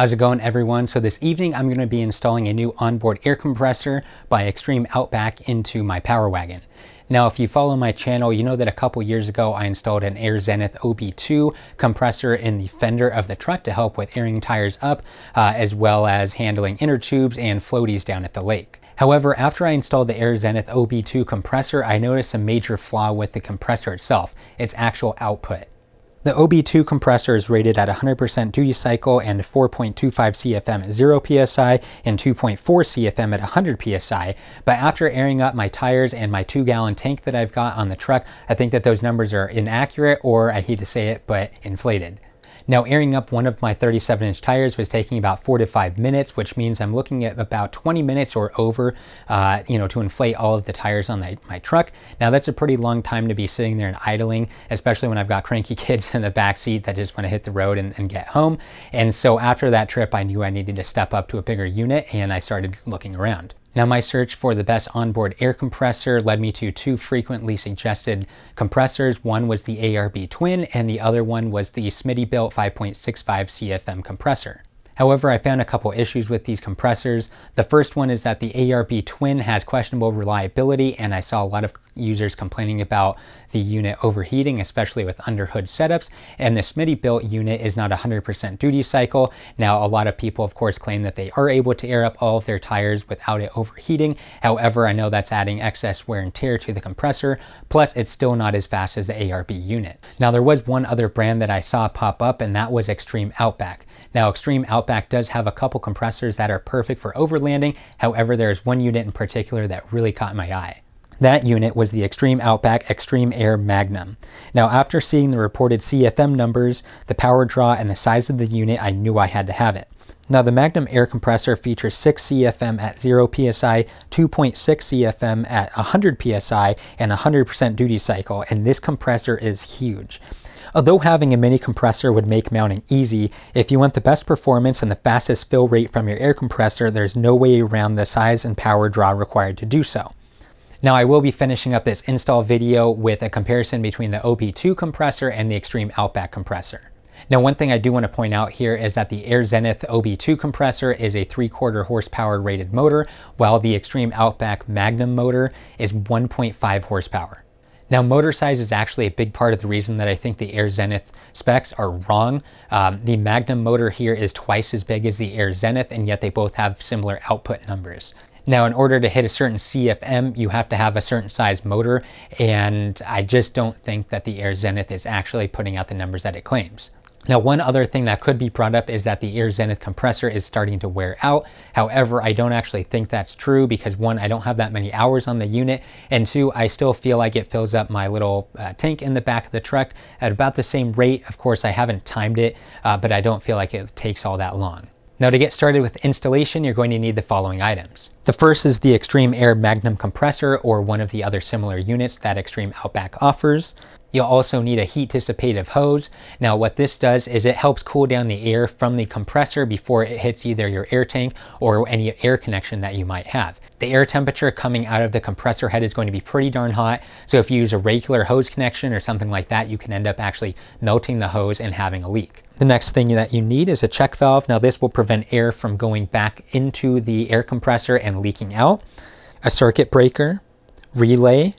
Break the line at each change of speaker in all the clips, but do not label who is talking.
How's it going everyone? So this evening I'm going to be installing a new onboard air compressor by Extreme Outback into my Power Wagon. Now if you follow my channel you know that a couple years ago I installed an Air Zenith OB2 compressor in the fender of the truck to help with airing tires up uh, as well as handling inner tubes and floaties down at the lake. However, after I installed the Air Zenith OB2 compressor, I noticed a major flaw with the compressor itself, its actual output. The OB2 compressor is rated at 100% duty cycle and 4.25 CFM at 0 psi and 2.4 CFM at 100 psi. But after airing up my tires and my two gallon tank that I've got on the truck, I think that those numbers are inaccurate or I hate to say it, but inflated. Now airing up one of my 37 inch tires was taking about four to five minutes, which means I'm looking at about 20 minutes or over, uh, you know, to inflate all of the tires on my truck. Now that's a pretty long time to be sitting there and idling, especially when I've got cranky kids in the back seat that just want to hit the road and, and get home. And so after that trip, I knew I needed to step up to a bigger unit and I started looking around. Now my search for the best onboard air compressor led me to two frequently suggested compressors. One was the ARB Twin and the other one was the Smittybilt 5.65 CFM compressor. However, I found a couple issues with these compressors. The first one is that the ARB Twin has questionable reliability and I saw a lot of users complaining about the unit overheating, especially with underhood setups. And the Smittybilt unit is not 100% duty cycle. Now, a lot of people, of course, claim that they are able to air up all of their tires without it overheating. However, I know that's adding excess wear and tear to the compressor. Plus, it's still not as fast as the ARB unit. Now, there was one other brand that I saw pop up, and that was Extreme Outback. Now, Extreme Outback does have a couple compressors that are perfect for overlanding. However, there's one unit in particular that really caught my eye. That unit was the Extreme Outback Extreme Air Magnum. Now, after seeing the reported CFM numbers, the power draw, and the size of the unit, I knew I had to have it. Now, the Magnum air compressor features 6 CFM at 0 psi, 2.6 CFM at 100 psi, and 100% duty cycle, and this compressor is huge. Although having a mini compressor would make mounting easy, if you want the best performance and the fastest fill rate from your air compressor, there's no way around the size and power draw required to do so. Now I will be finishing up this install video with a comparison between the OB2 compressor and the Extreme Outback compressor. Now one thing I do want to point out here is that the Air Zenith OB2 compressor is a 3 quarter horsepower rated motor, while the Extreme Outback Magnum motor is 1.5 horsepower. Now, motor size is actually a big part of the reason that I think the Air Zenith specs are wrong. Um, the Magnum motor here is twice as big as the Air Zenith, and yet they both have similar output numbers. Now, in order to hit a certain CFM, you have to have a certain size motor, and I just don't think that the Air Zenith is actually putting out the numbers that it claims. Now, one other thing that could be brought up is that the Air Zenith compressor is starting to wear out. However, I don't actually think that's true because one, I don't have that many hours on the unit, and two, I still feel like it fills up my little uh, tank in the back of the truck at about the same rate. Of course, I haven't timed it, uh, but I don't feel like it takes all that long. Now to get started with installation, you're going to need the following items. The first is the Extreme Air Magnum compressor or one of the other similar units that Extreme Outback offers. You'll also need a heat dissipative hose. Now what this does is it helps cool down the air from the compressor before it hits either your air tank or any air connection that you might have. The air temperature coming out of the compressor head is going to be pretty darn hot. So if you use a regular hose connection or something like that, you can end up actually melting the hose and having a leak. The next thing that you need is a check valve. Now this will prevent air from going back into the air compressor and leaking out. A circuit breaker, relay,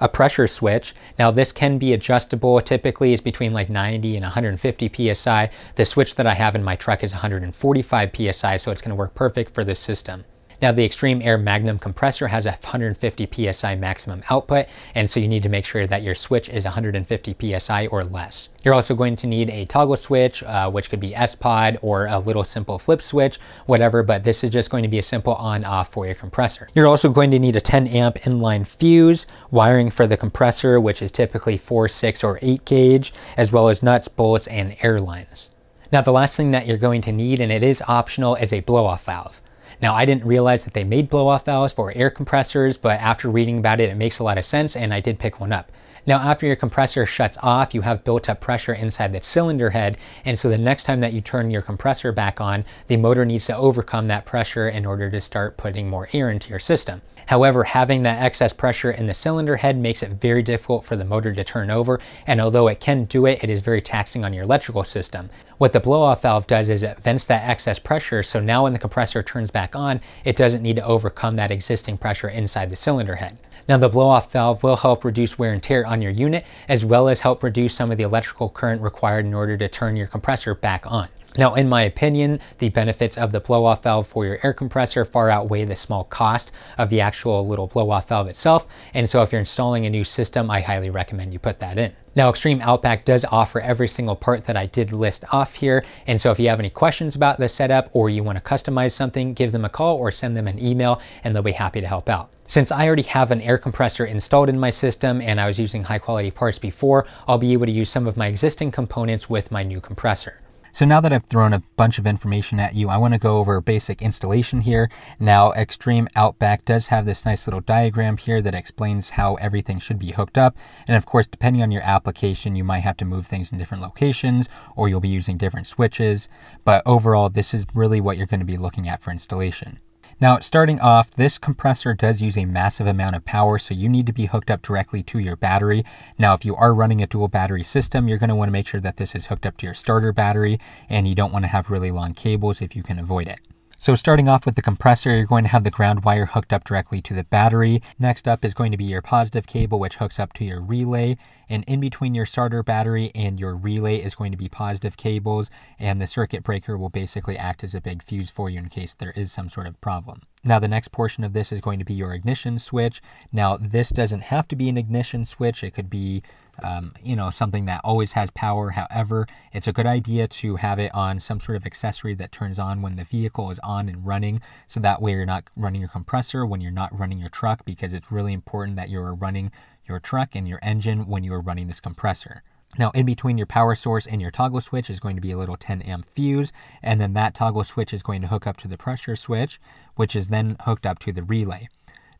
a pressure switch. Now this can be adjustable. Typically it's between like 90 and 150 PSI. The switch that I have in my truck is 145 PSI, so it's gonna work perfect for this system. Now the Extreme Air Magnum compressor has a 150 PSI maximum output, and so you need to make sure that your switch is 150 PSI or less. You're also going to need a toggle switch, uh, which could be S-Pod or a little simple flip switch, whatever, but this is just going to be a simple on-off for your compressor. You're also going to need a 10 amp inline fuse, wiring for the compressor, which is typically 4, 6, or 8 gauge, as well as nuts, bolts, and air lines. Now the last thing that you're going to need, and it is optional, is a blow-off valve. Now, I didn't realize that they made blow-off valves for air compressors, but after reading about it, it makes a lot of sense, and I did pick one up. Now, after your compressor shuts off, you have built up pressure inside the cylinder head, and so the next time that you turn your compressor back on, the motor needs to overcome that pressure in order to start putting more air into your system. However, having that excess pressure in the cylinder head makes it very difficult for the motor to turn over, and although it can do it, it is very taxing on your electrical system. What the blow-off valve does is it vents that excess pressure, so now when the compressor turns back on, it doesn't need to overcome that existing pressure inside the cylinder head. Now the blow-off valve will help reduce wear and tear on your unit, as well as help reduce some of the electrical current required in order to turn your compressor back on. Now, in my opinion, the benefits of the blow-off valve for your air compressor far outweigh the small cost of the actual little blow-off valve itself. And so if you're installing a new system, I highly recommend you put that in. Now, Extreme Outback does offer every single part that I did list off here. And so if you have any questions about the setup or you want to customize something, give them a call or send them an email and they'll be happy to help out. Since I already have an air compressor installed in my system and I was using high quality parts before, I'll be able to use some of my existing components with my new compressor. So now that I've thrown a bunch of information at you, I want to go over basic installation here. Now, Extreme Outback does have this nice little diagram here that explains how everything should be hooked up. And of course, depending on your application, you might have to move things in different locations or you'll be using different switches. But overall, this is really what you're going to be looking at for installation. Now, starting off, this compressor does use a massive amount of power, so you need to be hooked up directly to your battery. Now, if you are running a dual battery system, you're going to want to make sure that this is hooked up to your starter battery, and you don't want to have really long cables if you can avoid it. So starting off with the compressor, you're going to have the ground wire hooked up directly to the battery. Next up is going to be your positive cable, which hooks up to your relay. And in between your starter battery and your relay is going to be positive cables, and the circuit breaker will basically act as a big fuse for you in case there is some sort of problem. Now the next portion of this is going to be your ignition switch. Now this doesn't have to be an ignition switch. It could be um, you know, something that always has power. However, it's a good idea to have it on some sort of accessory that turns on when the vehicle is on and running. So that way you're not running your compressor when you're not running your truck because it's really important that you're running your truck and your engine when you're running this compressor. Now, in between your power source and your toggle switch is going to be a little 10 amp fuse, and then that toggle switch is going to hook up to the pressure switch, which is then hooked up to the relay.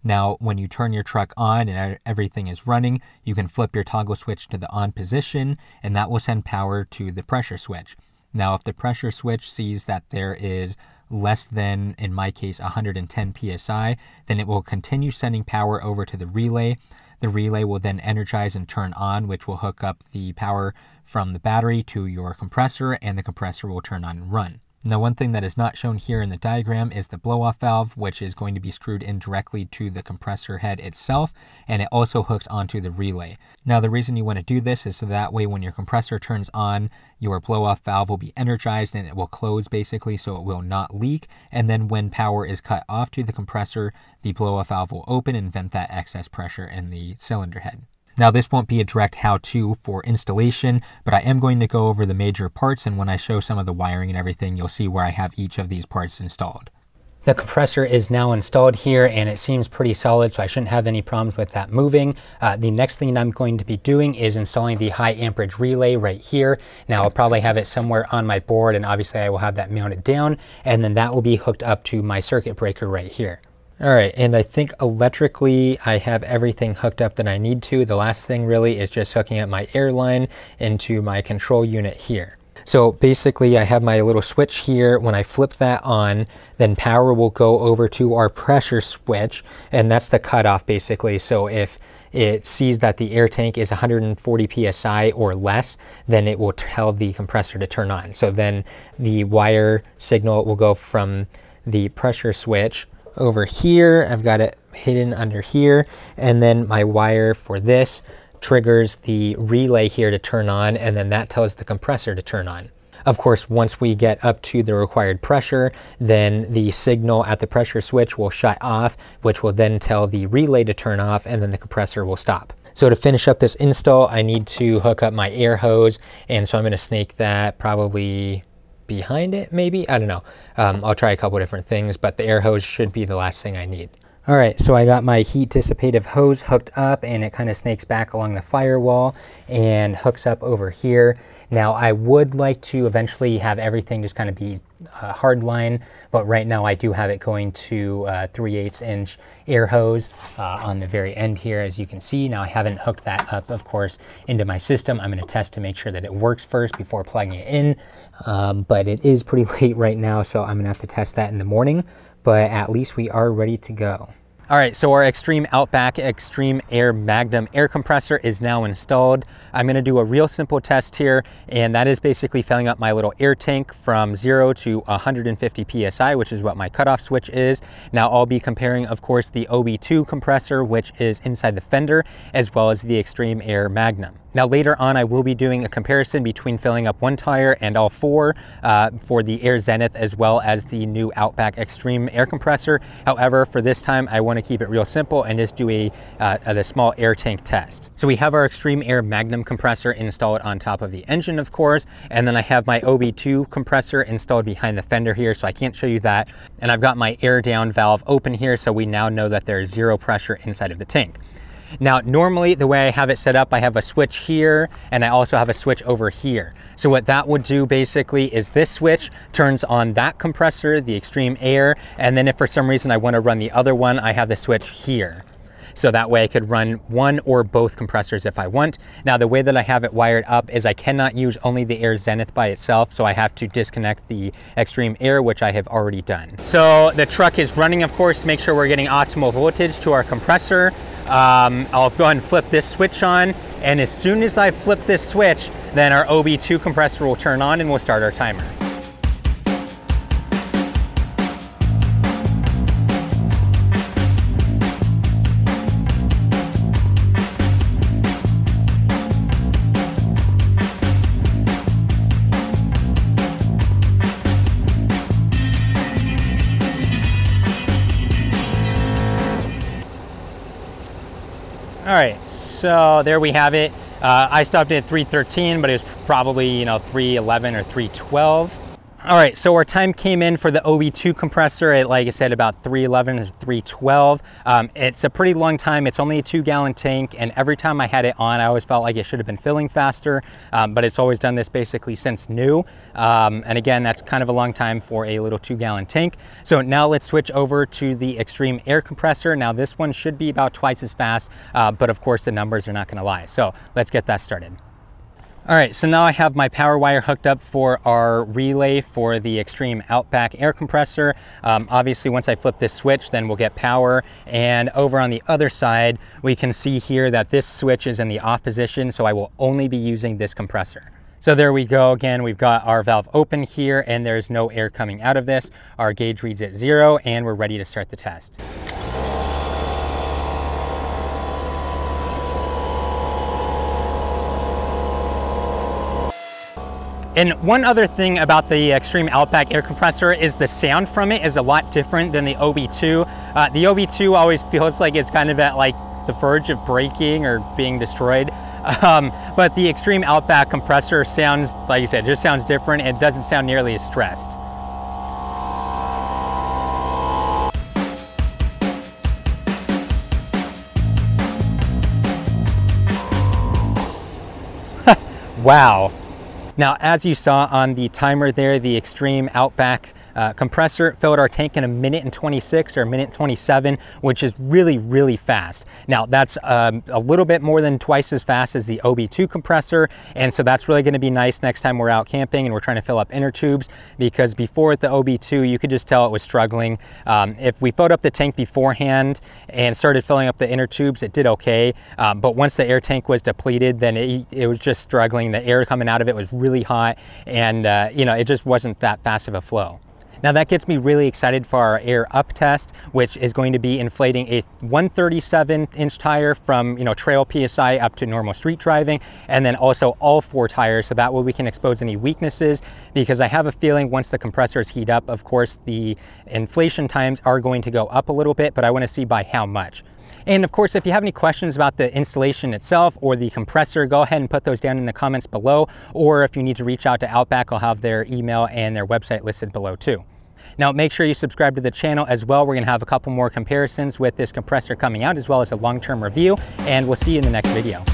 Now, when you turn your truck on and everything is running, you can flip your toggle switch to the on position and that will send power to the pressure switch. Now, if the pressure switch sees that there is less than, in my case, 110 psi, then it will continue sending power over to the relay. The relay will then energize and turn on, which will hook up the power from the battery to your compressor, and the compressor will turn on and run. Now one thing that is not shown here in the diagram is the blow-off valve, which is going to be screwed in directly to the compressor head itself, and it also hooks onto the relay. Now the reason you want to do this is so that way when your compressor turns on, your blow-off valve will be energized and it will close basically so it will not leak, and then when power is cut off to the compressor, the blow-off valve will open and vent that excess pressure in the cylinder head. Now this won't be a direct how-to for installation, but I am going to go over the major parts and when I show some of the wiring and everything, you'll see where I have each of these parts installed. The compressor is now installed here and it seems pretty solid, so I shouldn't have any problems with that moving. Uh, the next thing I'm going to be doing is installing the high amperage relay right here. Now I'll probably have it somewhere on my board and obviously I will have that mounted down and then that will be hooked up to my circuit breaker right here. All right, and I think electrically I have everything hooked up that I need to. The last thing really is just hooking up my air line into my control unit here. So basically I have my little switch here. When I flip that on, then power will go over to our pressure switch, and that's the cutoff basically. So if it sees that the air tank is 140 psi or less, then it will tell the compressor to turn on. So then the wire signal will go from the pressure switch over here. I've got it hidden under here. And then my wire for this triggers the relay here to turn on, and then that tells the compressor to turn on. Of course, once we get up to the required pressure, then the signal at the pressure switch will shut off, which will then tell the relay to turn off, and then the compressor will stop. So to finish up this install, I need to hook up my air hose, and so I'm going to snake that probably behind it, maybe? I don't know. Um, I'll try a couple different things, but the air hose should be the last thing I need. All right, so I got my heat dissipative hose hooked up and it kind of snakes back along the firewall and hooks up over here. Now I would like to eventually have everything just kind of be uh, hard line, but right now I do have it going to uh, 3 8 inch air hose uh, on the very end here, as you can see. Now I haven't hooked that up, of course, into my system. I'm gonna test to make sure that it works first before plugging it in, um, but it is pretty late right now, so I'm gonna have to test that in the morning, but at least we are ready to go. All right, so our Extreme Outback Extreme Air Magnum air compressor is now installed. I'm gonna do a real simple test here, and that is basically filling up my little air tank from zero to 150 PSI, which is what my cutoff switch is. Now I'll be comparing, of course, the OB2 compressor, which is inside the fender, as well as the Extreme Air Magnum. Now later on, I will be doing a comparison between filling up one tire and all four uh, for the Air Zenith as well as the new Outback Extreme air compressor. However, for this time, I want to keep it real simple and just do a, uh, a small air tank test. So we have our Extreme Air Magnum compressor installed on top of the engine, of course, and then I have my OB2 compressor installed behind the fender here, so I can't show you that. And I've got my air down valve open here, so we now know that there's zero pressure inside of the tank. Now, normally the way I have it set up, I have a switch here and I also have a switch over here. So what that would do basically is this switch turns on that compressor, the extreme air, and then if for some reason I want to run the other one, I have the switch here. So that way I could run one or both compressors if I want. Now the way that I have it wired up is I cannot use only the Air Zenith by itself, so I have to disconnect the Extreme Air, which I have already done. So the truck is running, of course, to make sure we're getting optimal voltage to our compressor. Um, I'll go ahead and flip this switch on, and as soon as I flip this switch, then our OB2 compressor will turn on and we'll start our timer. So there we have it. Uh, I stopped at 313, but it was probably, you know, 311 or 312. All right, so our time came in for the OB2 compressor at, like I said, about 311 or 312. Um, it's a pretty long time. It's only a two gallon tank. And every time I had it on, I always felt like it should have been filling faster. Um, but it's always done this basically since new. Um, and again, that's kind of a long time for a little two gallon tank. So now let's switch over to the Extreme Air Compressor. Now this one should be about twice as fast, uh, but of course the numbers are not gonna lie. So let's get that started. All right, so now I have my power wire hooked up for our relay for the Extreme Outback air compressor. Um, obviously, once I flip this switch, then we'll get power. And over on the other side, we can see here that this switch is in the off position, so I will only be using this compressor. So there we go. Again, we've got our valve open here and there's no air coming out of this. Our gauge reads at zero and we're ready to start the test. And one other thing about the Extreme Outback air compressor is the sound from it is a lot different than the OB2. Uh, the OB2 always feels like it's kind of at like the verge of breaking or being destroyed. Um, but the Extreme Outback compressor sounds, like you said, just sounds different and doesn't sound nearly as stressed. wow. Now, as you saw on the timer there, the Extreme Outback uh, compressor filled our tank in a minute and 26 or a minute 27, which is really, really fast. Now, that's um, a little bit more than twice as fast as the OB2 compressor, and so that's really gonna be nice next time we're out camping and we're trying to fill up inner tubes, because before at the OB2, you could just tell it was struggling. Um, if we filled up the tank beforehand and started filling up the inner tubes, it did okay, um, but once the air tank was depleted, then it, it was just struggling. The air coming out of it was really hot and uh, you know, it just wasn't that fast of a flow. Now that gets me really excited for our air up test, which is going to be inflating a 137 inch tire from you know trail PSI up to normal street driving, and then also all four tires, so that way we can expose any weaknesses, because I have a feeling once the compressors heat up, of course, the inflation times are going to go up a little bit, but I wanna see by how much. And of course, if you have any questions about the installation itself or the compressor, go ahead and put those down in the comments below. Or if you need to reach out to Outback, I'll have their email and their website listed below too. Now make sure you subscribe to the channel as well. We're gonna have a couple more comparisons with this compressor coming out as well as a long-term review and we'll see you in the next video.